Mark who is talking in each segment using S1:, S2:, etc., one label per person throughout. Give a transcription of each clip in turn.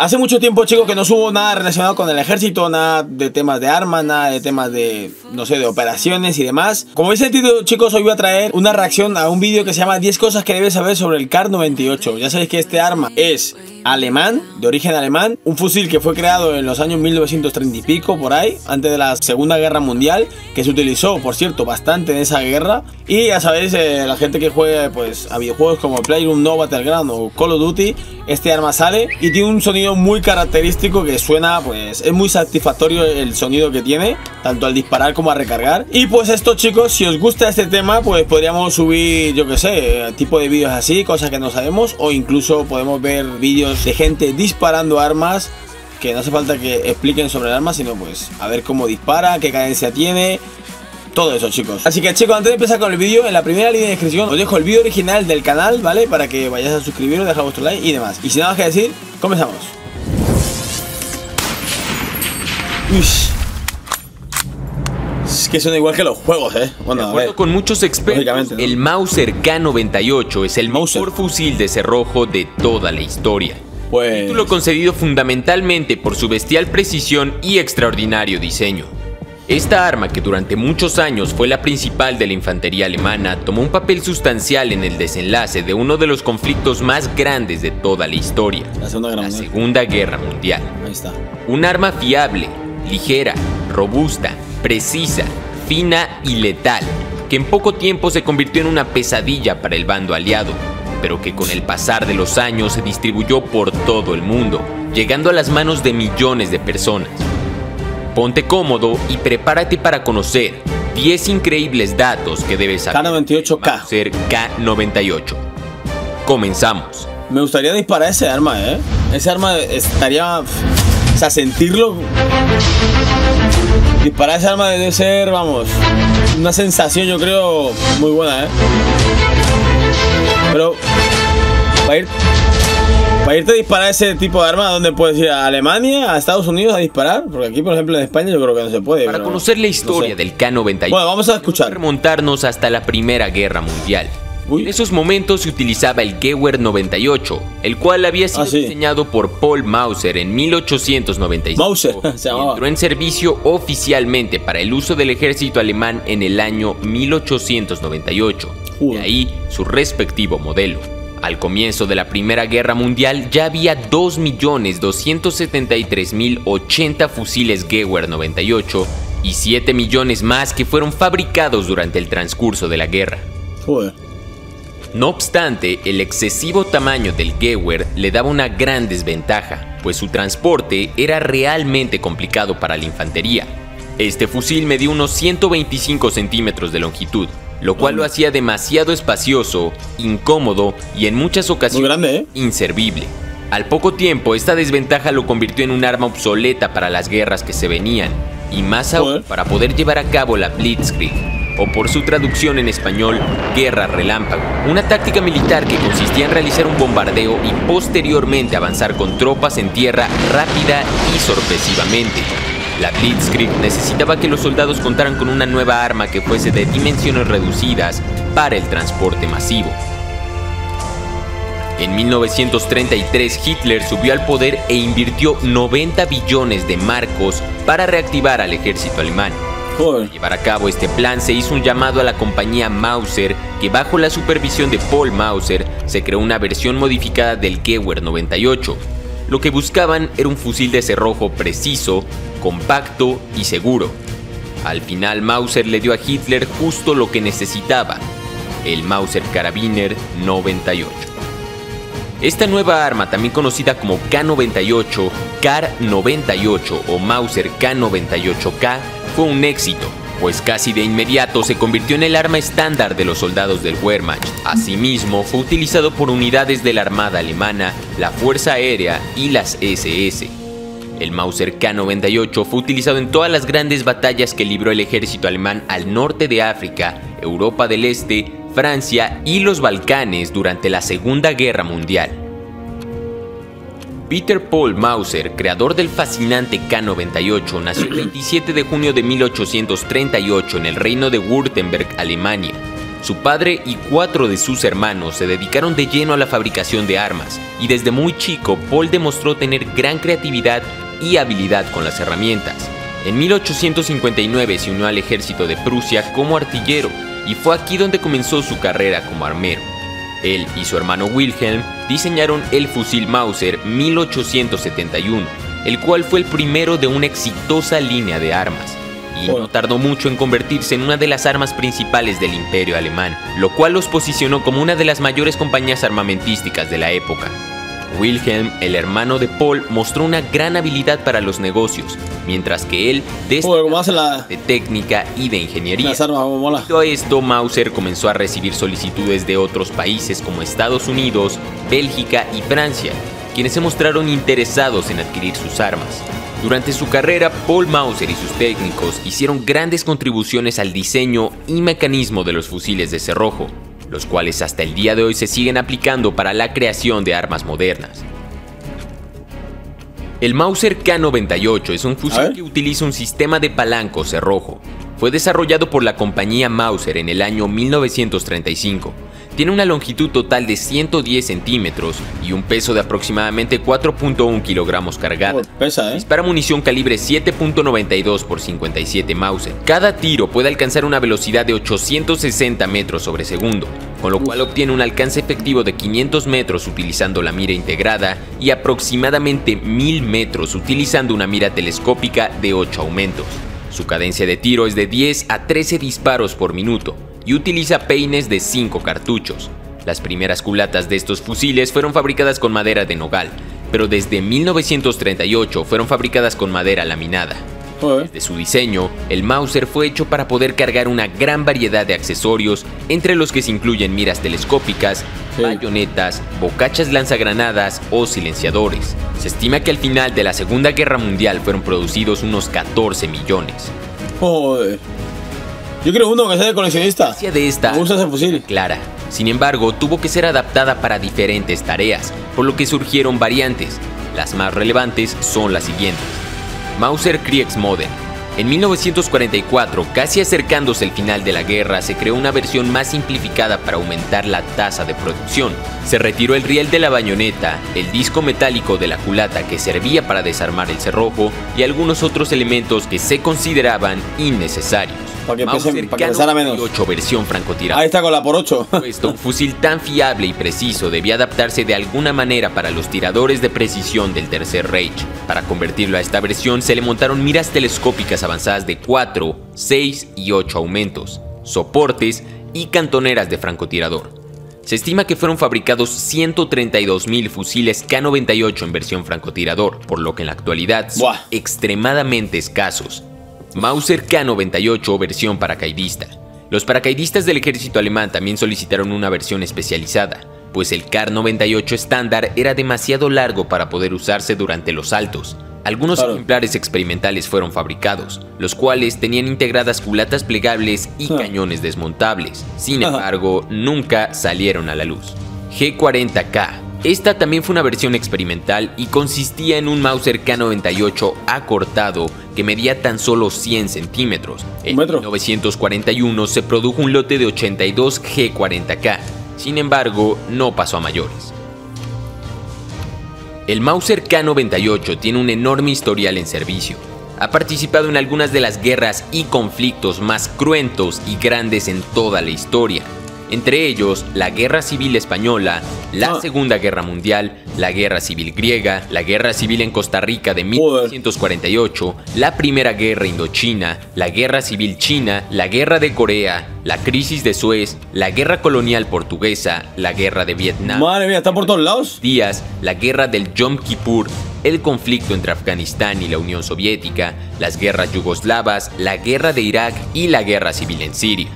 S1: Hace mucho tiempo, chicos, que no subo nada relacionado con el ejército, nada de temas de armas, nada de temas de, no sé, de operaciones y demás. Como veis el título, chicos, hoy voy a traer una reacción a un vídeo que se llama 10 cosas que debes saber sobre el Kar 98. Ya sabéis que este arma es alemán, de origen alemán, un fusil que fue creado en los años 1930 y pico, por ahí, antes de la Segunda Guerra Mundial, que se utilizó, por cierto, bastante en esa guerra. Y ya sabéis, eh, la gente que juega pues, a videojuegos como Playroom No Battleground o Call of Duty, este arma sale y tiene un sonido muy característico que suena, pues es muy satisfactorio el sonido que tiene, tanto al disparar como a recargar. Y pues esto chicos, si os gusta este tema, pues podríamos subir, yo que sé, tipo de vídeos así, cosas que no sabemos, o incluso podemos ver vídeos de gente disparando armas que no hace falta que expliquen sobre el arma, sino pues a ver cómo dispara, qué cadencia tiene, todo eso chicos. Así que chicos, antes de empezar con el vídeo En la primera línea de descripción os dejo el vídeo original del canal ¿Vale? Para que vayáis a suscribiros, dejar vuestro like y demás. Y sin nada más que decir, comenzamos. Es que son igual que los juegos, eh.
S2: Bueno, de acuerdo con muchos expertos, el Mauser K98 es el mejor fusil de cerrojo de toda la historia. Pues... Título concedido fundamentalmente por su bestial precisión y extraordinario diseño. Esta arma, que durante muchos años fue la principal de la infantería alemana, tomó un papel sustancial en el desenlace de uno de los conflictos más grandes de toda la historia, la Segunda Guerra Mundial. Ahí está. Un arma fiable, ligera, robusta, precisa, fina y letal, que en poco tiempo se convirtió en una pesadilla para el bando aliado, pero que con el pasar de los años se distribuyó por todo el mundo, llegando a las manos de millones de personas. Ponte cómodo y prepárate para conocer 10 increíbles datos que debes saber.
S1: K98K.
S2: Ser K98. Comenzamos.
S1: Me gustaría disparar ese arma, ¿eh? Ese arma estaría... O sea, sentirlo Disparar esa arma debe ser, vamos, una sensación yo creo muy buena, ¿eh? Pero, para, ir, para irte a disparar ese tipo de arma, ¿dónde puedes ir? ¿A Alemania? ¿A Estados Unidos a disparar? Porque aquí, por ejemplo, en España yo creo que no se puede.
S2: Para conocer la historia del K-91,
S1: bueno, vamos a escuchar.
S2: remontarnos hasta la Primera Guerra Mundial. En esos momentos se utilizaba el Gewehr 98, el cual había sido ah, diseñado por Paul Mauser en 1895.
S1: Mauser,
S2: entró en servicio oficialmente para el uso del ejército alemán en el año 1898. Y ahí su respectivo modelo. Al comienzo de la Primera Guerra Mundial ya había 2.273.080 fusiles Gewehr 98 y 7 millones más que fueron fabricados durante el transcurso de la guerra. No obstante, el excesivo tamaño del Gewehr le daba una gran desventaja, pues su transporte era realmente complicado para la infantería. Este fusil medía unos 125 centímetros de longitud, lo cual lo hacía demasiado espacioso, incómodo y en muchas ocasiones
S1: ¿eh?
S2: inservible. Al poco tiempo, esta desventaja lo convirtió en un arma obsoleta para las guerras que se venían, y más aún para poder llevar a cabo la Blitzkrieg, o por su traducción en español, guerra relámpago, una táctica militar que consistía en realizar un bombardeo y posteriormente avanzar con tropas en tierra rápida y sorpresivamente. La Blitzkrieg necesitaba que los soldados contaran con una nueva arma que fuese de dimensiones reducidas para el transporte masivo. En 1933 Hitler subió al poder e invirtió 90 billones de marcos para reactivar al ejército alemán. Para llevar a cabo este plan se hizo un llamado a la compañía Mauser, que bajo la supervisión de Paul Mauser se creó una versión modificada del Gewehr 98. Lo que buscaban era un fusil de cerrojo preciso, compacto y seguro. Al final Mauser le dio a Hitler justo lo que necesitaba, el Mauser Karabiner 98. Esta nueva arma, también conocida como K98, KAR 98 o Mauser K98K, fue un éxito, pues casi de inmediato se convirtió en el arma estándar de los soldados del Wehrmacht. Asimismo, fue utilizado por unidades de la Armada Alemana, la Fuerza Aérea y las SS. El Mauser K-98 fue utilizado en todas las grandes batallas que libró el ejército alemán al norte de África, Europa del Este, Francia y los Balcanes durante la Segunda Guerra Mundial. Peter Paul Mauser, creador del fascinante K-98, nació el 27 de junio de 1838 en el reino de Württemberg, Alemania. Su padre y cuatro de sus hermanos se dedicaron de lleno a la fabricación de armas, y desde muy chico Paul demostró tener gran creatividad y habilidad con las herramientas. En 1859 se unió al ejército de Prusia como artillero, y fue aquí donde comenzó su carrera como armero. Él y su hermano Wilhelm diseñaron el fusil Mauser 1871, el cual fue el primero de una exitosa línea de armas y no tardó mucho en convertirse en una de las armas principales del imperio alemán, lo cual los posicionó como una de las mayores compañías armamentísticas de la época. Wilhelm, el hermano de Paul, mostró una gran habilidad para los negocios, mientras que él de, de técnica y de ingeniería. Debido a esto, Mauser comenzó a recibir solicitudes de otros países como Estados Unidos, Bélgica y Francia, quienes se mostraron interesados en adquirir sus armas. Durante su carrera, Paul Mauser y sus técnicos hicieron grandes contribuciones al diseño y mecanismo de los fusiles de cerrojo, los cuales hasta el día de hoy se siguen aplicando para la creación de armas modernas. El Mauser K98 es un fusil que utiliza un sistema de palanco cerrojo. Fue desarrollado por la compañía Mauser en el año 1935 tiene una longitud total de 110 centímetros y un peso de aproximadamente 4.1 kilogramos cargada.
S1: pesa, ¿eh?
S2: Dispara munición calibre 7.92 por 57 Mauser. Cada tiro puede alcanzar una velocidad de 860 metros sobre segundo, con lo cual obtiene un alcance efectivo de 500 metros utilizando la mira integrada y aproximadamente 1000 metros utilizando una mira telescópica de 8 aumentos. Su cadencia de tiro es de 10 a 13 disparos por minuto, y utiliza peines de 5 cartuchos. Las primeras culatas de estos fusiles fueron fabricadas con madera de nogal, pero desde 1938 fueron fabricadas con madera laminada. Desde su diseño, el Mauser fue hecho para poder cargar una gran variedad de accesorios, entre los que se incluyen miras telescópicas, bayonetas, bocachas lanzagranadas o silenciadores. Se estima que al final de la Segunda Guerra Mundial fueron producidos unos 14 millones.
S1: Yo creo uno que sea de coleccionista.
S2: de esta
S1: ese fusil.
S2: Clara. Sin embargo, tuvo que ser adaptada para diferentes tareas, por lo que surgieron variantes. Las más relevantes son las siguientes. Mauser Kriegsmodell. En 1944, casi acercándose el final de la guerra, se creó una versión más simplificada para aumentar la tasa de producción. Se retiró el riel de la bayoneta, el disco metálico de la culata que servía para desarmar el cerrojo y algunos otros elementos que se consideraban innecesarios.
S1: Para que, pese, para menos.
S2: 8 versión francotirador.
S1: Ahí está con la por 8.
S2: un fusil tan fiable y preciso debía adaptarse de alguna manera para los tiradores de precisión del Tercer Reich. Para convertirlo a esta versión se le montaron miras telescópicas avanzadas de 4, 6 y 8 aumentos, soportes y cantoneras de francotirador. Se estima que fueron fabricados 132.000 fusiles K-98 en versión francotirador, por lo que en la actualidad son extremadamente escasos Mauser K98 versión paracaidista. Los paracaidistas del ejército alemán también solicitaron una versión especializada, pues el Kar-98 estándar era demasiado largo para poder usarse durante los saltos. Algunos ejemplares experimentales fueron fabricados, los cuales tenían integradas culatas plegables y ah. cañones desmontables. Sin embargo, nunca salieron a la luz. G40K esta también fue una versión experimental y consistía en un Mauser K98 acortado que medía tan solo 100 centímetros. En 1941 se produjo un lote de 82 G40K, sin embargo no pasó a mayores. El Mauser K98 tiene un enorme historial en servicio. Ha participado en algunas de las guerras y conflictos más cruentos y grandes en toda la historia entre ellos la Guerra Civil Española, la ah. Segunda Guerra Mundial, la Guerra Civil Griega, la Guerra Civil en Costa Rica de 1948, la Primera Guerra Indochina, la Guerra Civil China, la Guerra de Corea, la Crisis de Suez, la Guerra Colonial Portuguesa, la Guerra de Vietnam.
S1: Madre mía, está por todos lados.
S2: Días, la Guerra del Yom Kippur, el conflicto entre Afganistán y la Unión Soviética, las guerras yugoslavas, la Guerra de Irak y la Guerra Civil en Siria.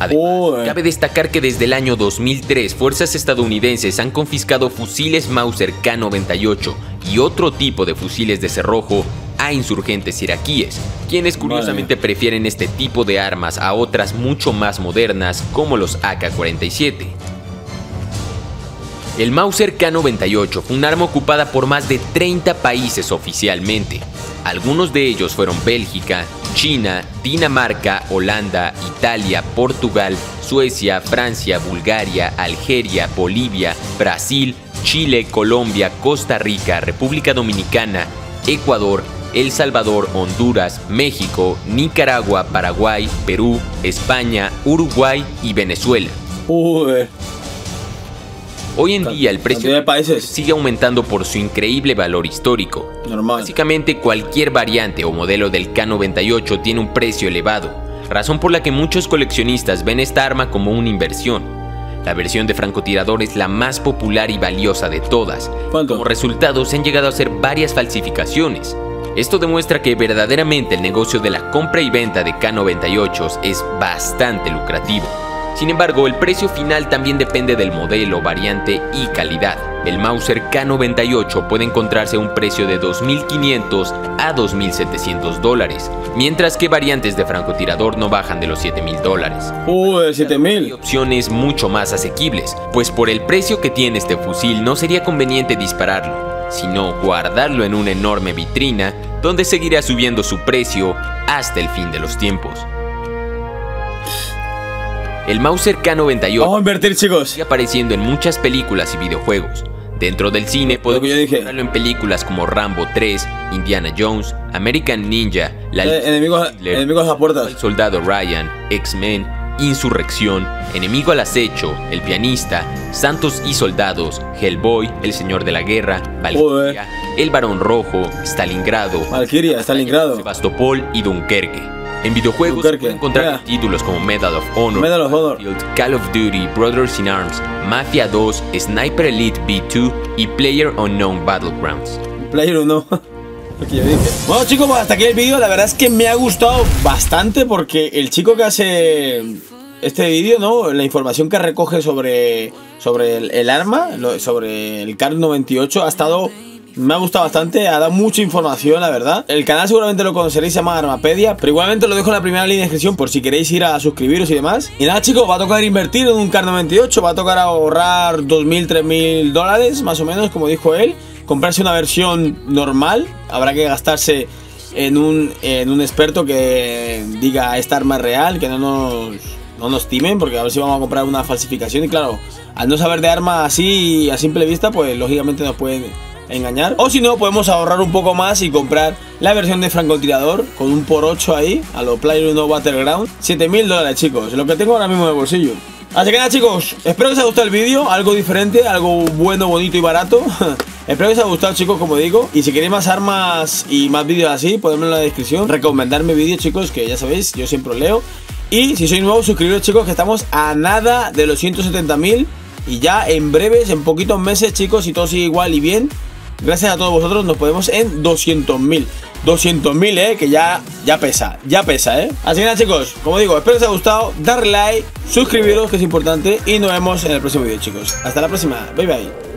S2: Además, cabe destacar que desde el año 2003 fuerzas estadounidenses han confiscado fusiles Mauser K-98 y otro tipo de fusiles de cerrojo a insurgentes iraquíes, quienes curiosamente prefieren este tipo de armas a otras mucho más modernas como los AK-47. El Mauser K-98 fue un arma ocupada por más de 30 países oficialmente. Algunos de ellos fueron Bélgica, China, Dinamarca, Holanda, Italia, Portugal, Suecia, Francia, Bulgaria, Algeria, Bolivia, Brasil, Chile, Colombia, Costa Rica, República Dominicana, Ecuador, El Salvador, Honduras, México, Nicaragua, Paraguay, Perú, España, Uruguay y Venezuela. Hoy en día el precio de países sigue aumentando por su increíble valor histórico.
S1: Normal.
S2: Básicamente cualquier variante o modelo del K98 tiene un precio elevado, razón por la que muchos coleccionistas ven esta arma como una inversión. La versión de francotirador es la más popular y valiosa de todas. Como resultado se han llegado a hacer varias falsificaciones. Esto demuestra que verdaderamente el negocio de la compra y venta de K98 es bastante lucrativo. Sin embargo, el precio final también depende del modelo, variante y calidad. El Mauser K98 puede encontrarse a un precio de 2.500 a 2.700 dólares, mientras que variantes de francotirador no bajan de los 7.000 dólares.
S1: ¡Uh, 7.000!
S2: Hay opciones mucho más asequibles, pues por el precio que tiene este fusil no sería conveniente dispararlo, sino guardarlo en una enorme vitrina donde seguirá subiendo su precio hasta el fin de los tiempos. El Mauser K98
S1: Vamos a invertir, chicos.
S2: sigue apareciendo en muchas películas y videojuegos. Dentro del cine podemos encontrarlo en películas como Rambo 3, Indiana Jones, American Ninja, La
S1: eh, enemigos, enemigos a puertas.
S2: El Soldado Ryan, X-Men, Insurrección, Enemigo al Acecho, El Pianista, Santos y Soldados, Hellboy, El Señor de la Guerra, Valkyria, El Barón Rojo, Stalingrado,
S1: Valkyria, Stalingrado,
S2: Sebastopol y Dunkerque. En videojuegos pueden encontrar títulos como Medal of Honor,
S1: Medal of Honor.
S2: Call of Duty, Brothers in Arms, Mafia 2, Sniper Elite B2 y Player Unknown Battlegrounds.
S1: Player Unknown. Bueno chicos, pues hasta aquí el vídeo, la verdad es que me ha gustado bastante porque el chico que hace este vídeo, ¿no? La información que recoge sobre, sobre el, arma, sobre el CAR 98 ha estado me ha gustado bastante, ha dado mucha información, la verdad. El canal seguramente lo conoceréis, se llama Armapedia. Pero igualmente lo dejo en la primera línea de descripción por si queréis ir a suscribiros y demás. Y nada, chicos, va a tocar invertir en un CAR 98. Va a tocar ahorrar 2.000, 3.000 dólares, más o menos, como dijo él. Comprarse una versión normal. Habrá que gastarse en un, en un experto que diga esta arma es real, que no nos, no nos timen, porque a ver si vamos a comprar una falsificación. Y claro, al no saber de arma así a simple vista, pues lógicamente nos pueden engañar. O si no, podemos ahorrar un poco más y comprar la versión de francotirador con un por 8 ahí, a lo Player 1 Battleground. 7000 dólares, chicos, lo que tengo ahora mismo en el bolsillo. Así que nada, chicos, espero que os haya gustado el vídeo, algo diferente, algo bueno, bonito y barato. espero que os haya gustado, chicos, como digo. Y si queréis más armas y más vídeos así, ponedme en la descripción. Recomendarme vídeos, chicos, que ya sabéis, yo siempre leo. Y si sois nuevos, suscribiros, chicos, que estamos a nada de los 170.000. Y ya en breves, en poquitos meses, chicos, si todo sigue igual y bien, Gracias a todos vosotros nos podemos en 200.000. 200.000, eh, que ya, ya pesa, ya pesa, eh. Así que nada, chicos, como digo, espero que os haya gustado, darle like, suscribiros, que es importante, y nos vemos en el próximo vídeo, chicos. Hasta la próxima, bye bye.